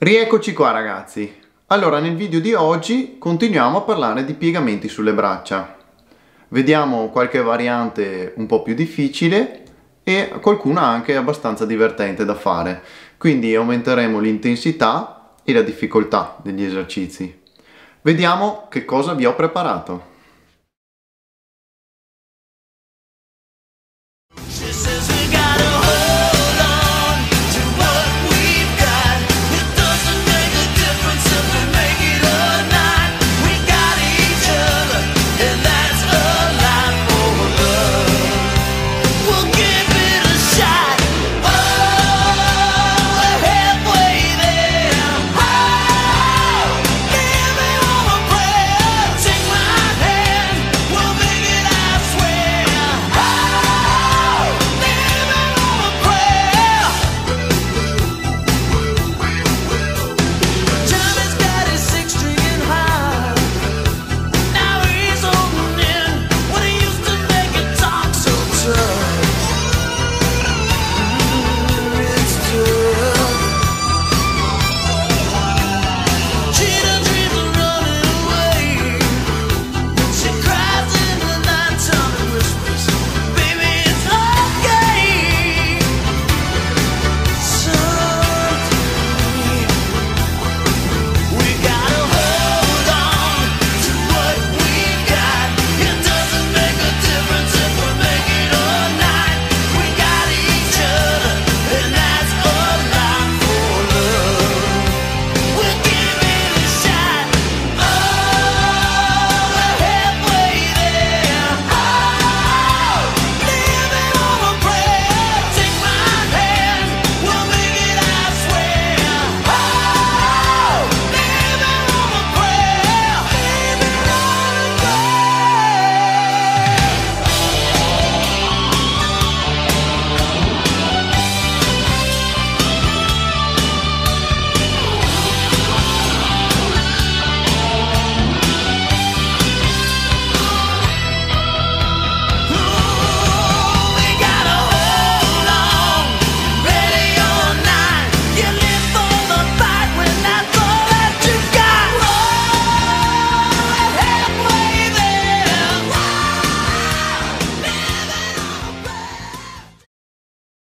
Rieccoci qua ragazzi. Allora nel video di oggi continuiamo a parlare di piegamenti sulle braccia. Vediamo qualche variante un po' più difficile e qualcuna anche abbastanza divertente da fare. Quindi aumenteremo l'intensità e la difficoltà degli esercizi. Vediamo che cosa vi ho preparato.